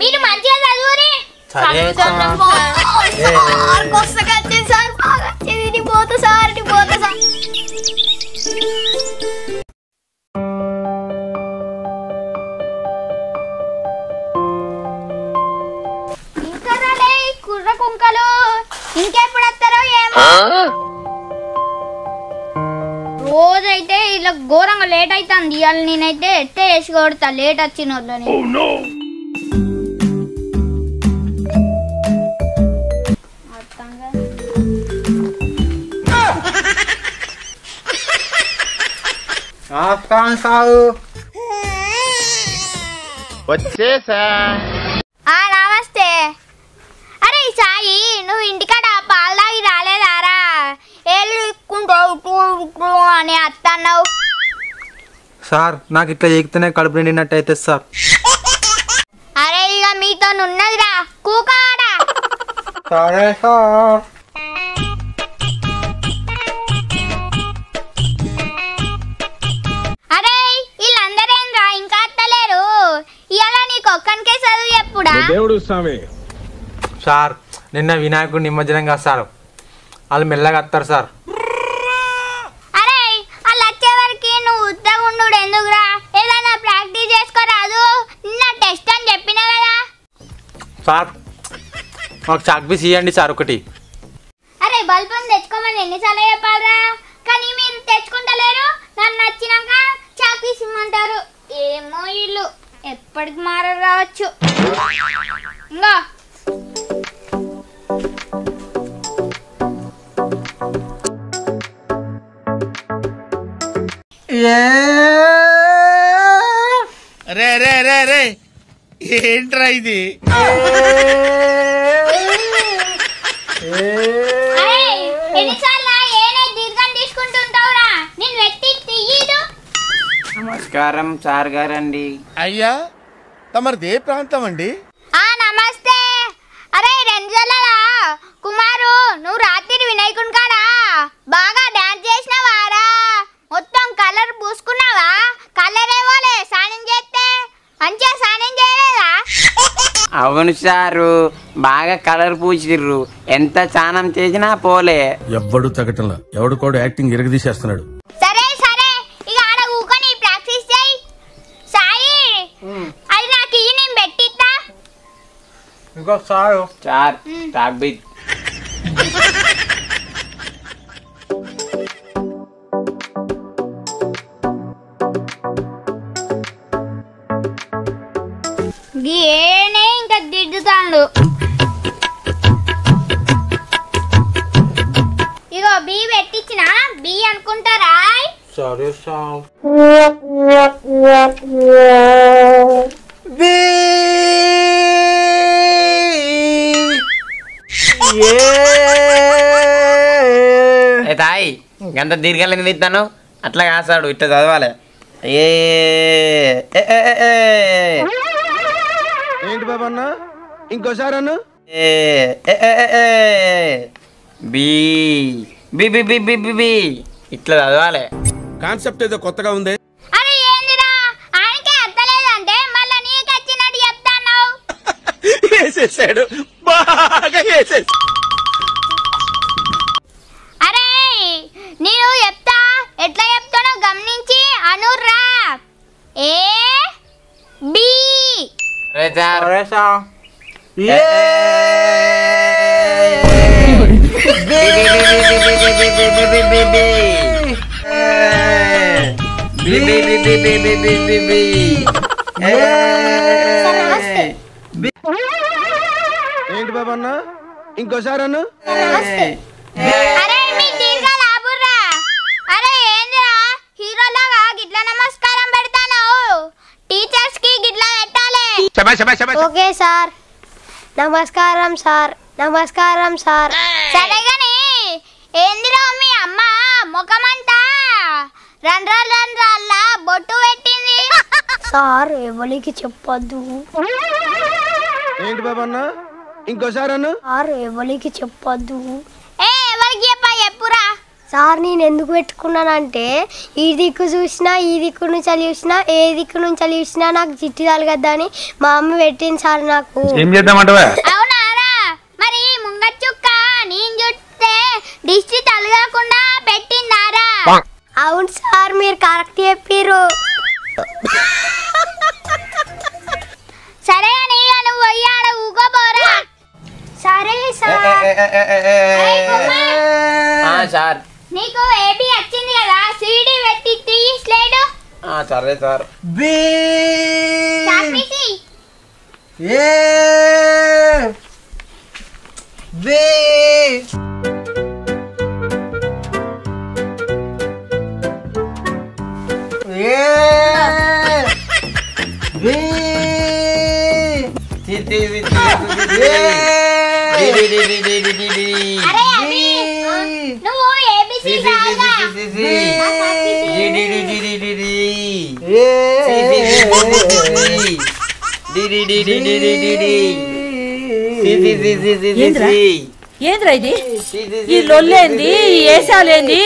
మీరు మంచిగా చదువురి. సరే కుర్ర కుంకలు. ఇంకెప్పుడు వస్తారో ఏమో. రోజైతే ఇలా ఘోరంగా లేట్ అవుతుంది ఇవాళ నేనైతే ఎట్టే వేసి కొడతా. లేట్ వచ్చిన వాళ్ళని సారు. వచ్చేసా. ఆ నమస్తే. అరే సాయి నువ్వు ఇంటికాడ పాలు తాగి రాలేదారా? ఏళ్ళు ఇక్కుంటావు అని అత్తన్నావు. సార్ నాకు ఇట్లా ఎగితేనే కడుపు నిండినట్టు అయితే సార్. అరే ఇక మీతో ఉన్నదిరా కూకాడా. సరే సార్. దేవుడు స్వామి. సార్ నిన్న వినాయకుడు నిమజ్జనం కాదు సార్. వాళ్ళు మెల్లగా వస్తారు సార్. అరే వాళ్ళు వచ్చేవరకు నువ్వు ఉత్తగుండు ఎందుకురా? ఏదైనా ప్రాక్టీస్ చేసుకోరాదు నిన్న టెస్ట్ అని చెప్పినా కదా. సార్ మాకు చాక్ పీస్ ఇవ్వండి సార్ ఒకటి. అరే బల్బం తెచ్చుకోమని ఎన్నిసార్లు చెప్పాలరా కానీ మీరు తెచ్చుకుంటలేరు. నన్ను నచ్చినాక చాపీస్ ఇమ్మంటారు. ఏమో ఇల్లు. ఎప్పటికి మారరు రావచ్చు ఇంకా రే రే రే రే. ఏంట్రా ఇది అరే ఎన్నిసార్లు ఏనే దీర్ఘం తీసుకుంటుంటావురా నేను వెట్టి తీయదు నమస్కారం సార్ గారండి. అయ్యా తమరిది ఏ ప్రాంతం అండి? ఆ నమస్తే. అరే రెంజలరా కుమారు నువ్వు రాత్రి వినాయకుని కాడా? బాగా డాన్స్ చేసినావారా మొత్తం కలర్ పూసుకున్నావా? కలర్ ఏమోలే స్నానం చేస్తే. మంచిగా స్నానం చేయలేదా? అవును సారు బాగా కలర్ పూసిర్రు. ఎంత స్నానం చేసినా పోలే. ఎవ్వడు తగ్గటంలా ఎవడు కూడా యాక్టింగ్ ఇరగదీసేస్తున్నాడు సరే సరే ఇక ఆడ కూకొని ప్రాక్టీస్ చేయి సాయి అది నాకు ఇయ్యి నేను పెట్టిస్తా ఇంకో సారు సార్ తాగ్బిత్ ఏనే ఇంకా దిద్దుతాడు ఇగో బి పెట్టించిన బి అనుకుంటారా? సరే సార్. ఎంత దీర్ఘాలని ఎందుకు అట్లా కాసాడు ఇట్లా చదవాలి. ఏ ఏంటి బాబు అన్న? ఇంకోసారి అన్న? ఇట్లా చదవాలి. కాన్సెప్ట్ ఏదో కొత్తగా ఉంది. బాగా నేను చెప్తా ఎట్లా చెప్తానో గమనించి అనురా ఏ బి ఏంటి బాబా అన్న ఇంకోసారి అన్న ఓకే సార్. నమస్కారం సార్. నమస్కారం సార్. సరే గాని ఏందిరా మీ అమ్మ? ముఖమంతా రంధ్రాలు రంధ్రాల బొట్టు పెట్టింది. సార్ ఎవరికి చెప్పొద్దు. ఏంటి బాబా అన్న? ఇంకోసారి అన్న. సార్ ఎవరికి చెప్పొద్దు ఏ ఎవరికి చెప్పా చెప్పురా సార్ నేను ఎందుకు పెట్టుకున్నానంటే ఈ దిక్కు చూసినా ఈ దిక్కు నుంచి చూసినా ఏ దిక్కు నుంచి చూసినా నాకు చిట్టి తలగద్దని మా అమ్మ పెట్టింది సార్ నాకు ఏం చేద్దామంటవా అవునారా మరి ముంగట్ చుక్క నేను చూస్తే దిష్టి తలగకుండా పెట్టిందారా అవును సార్ మీరు కరెక్ట్ చెప్పిర్రు సరే అని నువ్వు సరే సార్ ఆ, సార్ నీకు ఏబి వచ్చింది కదా సీడీ పెట్టి తీయి స్లేడు ఆ, సరే సార్ చాపేసి అరే అభి నువ్వు ఏబిసి రాగా ఏంద్రా? ఇది? ఈ లొల్లేంది ఈ ఏసాలేంది?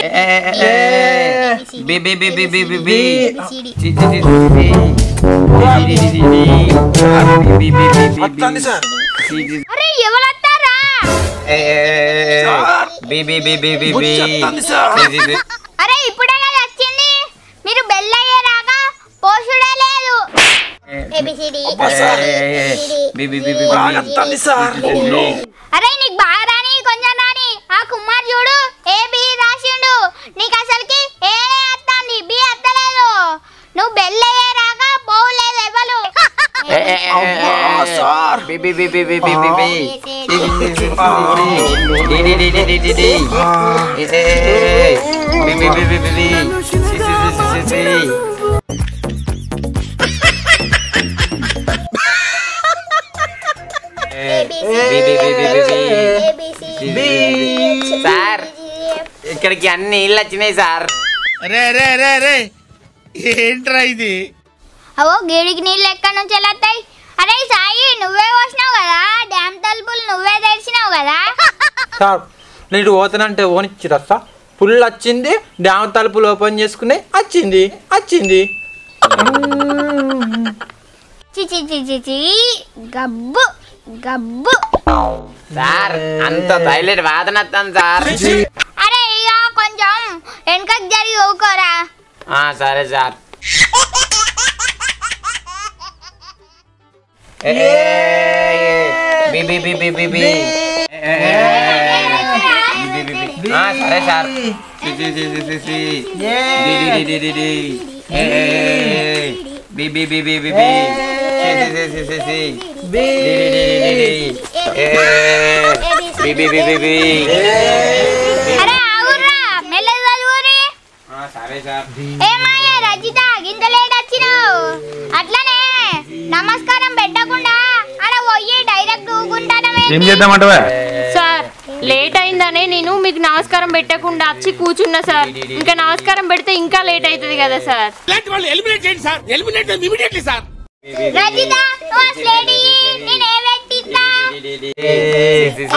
అరే ఎవరు వస్తారా అరే ఇప్పుడే కదా వచ్చింది మీరు బెల్ అయ్యే రాగా పోషుడే లేదు అరే నీకు బాగా రాని కొంచెం రాని ఆ కుమార్ చూడు ఏ బి రాసిండు నీకు అసలుకి ఏ అత్తంది బి అత్తలేదు నువ్వు బెల్ అయ్యే రాగా పోలేదు ఎవరు సార్ ఇక్కడికి అన్ని ఇల్లు వచ్చినాయి సార్ రే రే రే రే ఏంట్రా ఇది అవో గేడికి నీళ్ళు ఎక్కడి నుంచి వెళ్ళొస్తాయి అరే సాయి నువ్వే పోసినావు కదా? డ్యామ్ తలుపులు నువ్వే తెరిచినావు కదా? సార్ నేను పోతానంటే ఓనిచ్చి రస్తా ఫుల్ వచ్చింది డ్యామ్ తలుపులు ఓపెన్ చేసుకుని వచ్చింది వచ్చింది. చి చి చి చి చి గబ్బు గబ్బు. సార్ అంత టైలెట్ వాదన వస్తాను సార్. అరే ఇక కొంచెం వెనకకి జరిగి ఊకోరా. ఆ, సరే sir. A, A, A, B, B, B, B, B, B. A, A, B, B, B, B. ఆ, సరే sir C, C, C, C, C, C. D, D, D, D, D, D. A, A, A, B, B, B, B, B, B. C, C, C, C, C, C. D, D, D, D, D, D. A, A, A, B, B, B, B, B. అరే ఆగుర్రా మెల్లగా చదువురి ఆ, సరే sir ఏమాయా Rajitha గింత late వచ్చినావు అట్లనే నమస్కారం పెట్టకుండా అలా పోయి డైరెక్ట్ ఊకుంటానమే ఏం చేద్దామంటవా? సార్ లేట్ అయిందనే నేను మీకు నమస్కారం పెట్టకుండా వచ్చి కూర్చున్నా సార్. ఇంకా నమస్కారం పెడితే ఇంకా లేట్ అవుతుంది కదా సార్. ఇలాంటి వాళ్ళు ఎలిమినేట్ చేయండి sir. Eliminate immediately sir. Rajitha నువ్వు అసలు ఏడి? నేను ఏ పెట్టిస్తా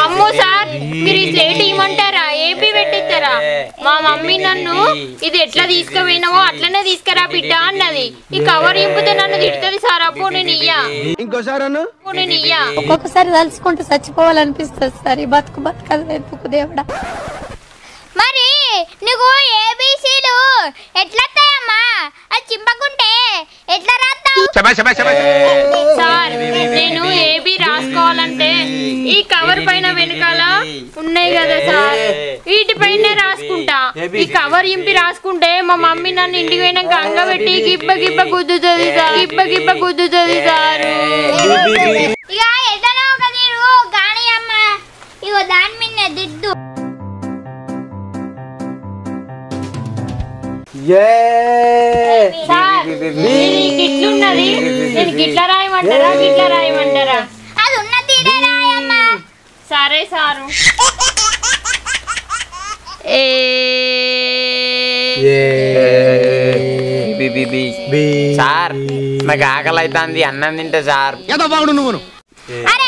అమ్మో సార్ మీరు ఈ ప్లేట్ ఇవ్వమంటారా ఏపీ పెట్టిస్తారా మా మమ్మీ నన్ను ఇది ఎట్లా తీసుకుపోయినావో అట్లనే తీసుకురా బిడ్డ అన్నది ఈ కవర్ ఇంపితే నన్ను తిడుతుంది సార్ అప్పుడు నేను ఇయ్యా ఇంకోసారి నేను ఇయ్యా ఒక్కొక్కసారి తలుచుకుంటూ చచ్చిపోవాలనిపిస్తుంది సార్ ఈ బతుకు బతకదు ఎందుకు దేవుడా మరి నీకు ఏబీసీలు ఎట్లా వస్తాయమ్మా? అది చింపకుంటే ఎట్లా రాస్తావు? సార్ నేను ఏబీ రాసుకోవాలంటే ఈ కవర్ పైన వెనకాల ఉన్నాయి కదా సార్. వీటిపైనే రాసుకుంటా. ఈ కవర్ ఇంపి రాసుకుంటే మా మమ్మీ నన్ను ఇంటికి పోయినాక అంగబెట్టి గిబ్బ గిబ్బ గుద్దుతుంది సార్. గిబ్బ గిబ్బ గుద్దుతుంది సార్. ఇక నేను గిట్ల రాయమంటారా? గిట్ల రాయమంటారా? అది ఉన్న తీరే రాయమ్మ సరే sir. A B, B, B. Sir నాకు ఆకలి అవుతుంది అన్నం తింటే సార్. ఎదవాడు నువ్వును. అరే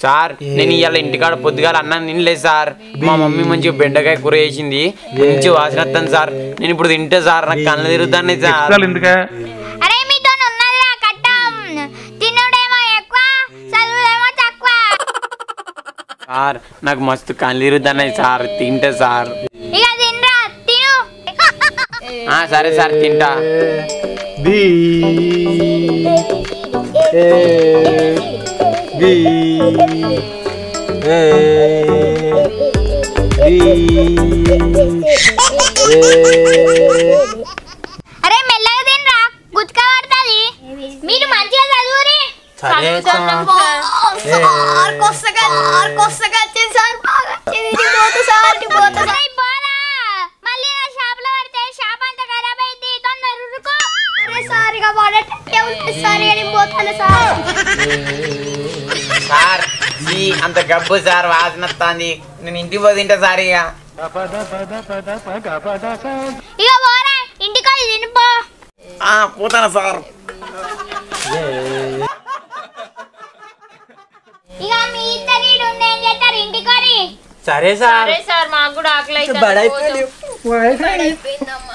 సార్ నేను ఇవాళ ఇంటికాడ పొద్దుగాల అన్నం తినలేదు సార్ మా మమ్మీ మంచిగా బెండకాయ కూర వేసింది మంచి వాసన వస్తుంది సార్ నేను ఇప్పుడు తింటే సార్ నాకు కళ్ళు తిరుగుతానే సార్ అరే మీతో ఉన్నదిరా కట్టం తినుడేమో ఎక్కువ చదువుడేమో తక్కువ సార్ నాకు మస్తు కళ్ళు తిరుగుతున్నాయి సార్ తింటే సార్ ఇక తినరా తిను ఆ, సరే సార్ తింటా బి ఏ. బి అరే మెల్లగా తినరా? గుచ్చుక పడుతుంది. మీరు మంచిగా చదువురి. సరే చదువుతున్నాం సార్. అరే పోరా. మళ్ళీ నా షాప్లో పడితే షాప్ అంతా ఖరాబ్ అయింది. తొందర ఉరుకో. సార్ ఇక పడేటట్టే ఉంటుంది సార్ ఇక నేను పోతాను సార్. అంత గబ్బు సార్ వాసన వస్తుంది. నేను ఇంటికి పోయి తింటా సార్ ఇక. ఇక పోరా ఇంటికి తినిపో. ఆ, పోతాను సార్? ఇక మీ ఇద్దరు ఈడ ఉండి ఏం చేస్తారు ఇంటికి సరే సార్. సరే సార్ మాకు కూడా ఆకలి బడైపోయింది. అవుతుంది